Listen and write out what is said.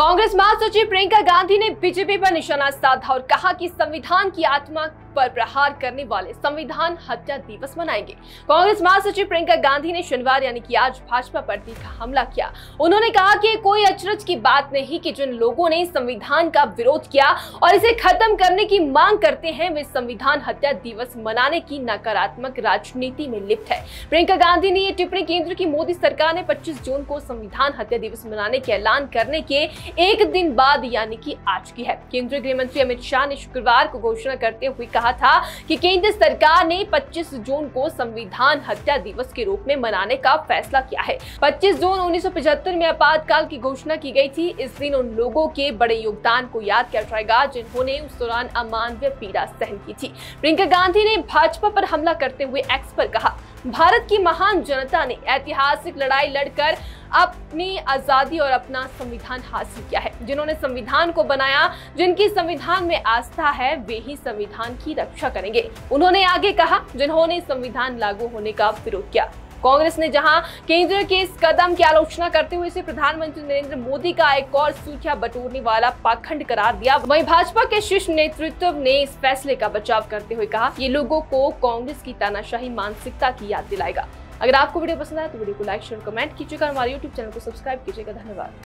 कांग्रेस महासचिव प्रियंका गांधी ने बीजेपी पर निशाना साधा और कहा कि संविधान की आत्मा पर प्रहार करने वाले संविधान हत्या दिवस मनाएँगे। कांग्रेस महासचिव प्रियंका गांधी ने शनिवार, यानी कि आज भाजपा पर तीखा हमला किया। उन्होंने कहा कि कोई अचरज की बात नहीं कि जिन लोगों ने संविधान का विरोध किया और इसे खत्म करने की मांग करते हैं, वे संविधान हत्या दिवस मनाने की नकारात्मक राजनीति में लिप्त है। प्रियंका गांधी ने यह टिप्पणी केंद्र की मोदी सरकार ने 25 जून को संविधान हत्या दिवस मनाने के ऐलान करने के एक दिन बाद यानी कि आज की है। केंद्रीय गृह मंत्री अमित शाह ने शुक्रवार को घोषणा करते हुए कहा था कि केंद्र सरकार ने 25 जून को संविधान हत्या दिवस के रूप में मनाने का फैसला किया है। 25 जून 1975 में आपातकाल की घोषणा की गई थी। इस दिन उन लोगों के बड़े योगदान को याद किया जाएगा जिन्होंने उस दौरान अमानवीय पीड़ा सहन की थी। प्रियंका गांधी ने भाजपा पर हमला करते हुए एक्स पर कहा भारत की महान जनता ने ऐतिहासिक लड़ाई लड़कर अपनी आज़ादी और अपना संविधान हासिल किया है। जिन्होंने संविधान को बनाया, जिनकी संविधान में आस्था है, वे ही संविधान की रक्षा करेंगे। उन्होंने आगे कहा, जिन्होंने संविधान लागू होने का विरोध किया। कांग्रेस ने, जहाँ केंद्र के इस कदम की आलोचना करते हुए इसे प्रधानमंत्री नरेंद्र मोदी का एक और सूखा बटोरने वाला पाखंड करार दिया। वहीं भाजपा के शीर्ष नेतृत्व ने इस फैसले का बचाव करते हुए कहा, ये लोगों को कांग्रेस की तानाशाही मानसिकता की याद दिलाएगा। अगर आपको वीडियो पसंद आए तो वीडियो को लाइक, शेयर कमेंट कीजिएगा हमारे यूट्यूब चैनल को सब्सक्राइब कीजिएगा। धन्यवाद।